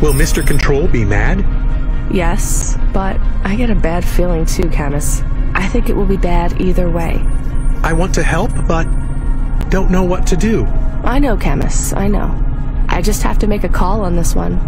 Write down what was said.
Will Mr. Control be mad? Yes, but I get a bad feeling too, Camus. I think it will be bad either way. I want to help, but don't know what to do. I know, Camus, I know. I just have to make a call on this one.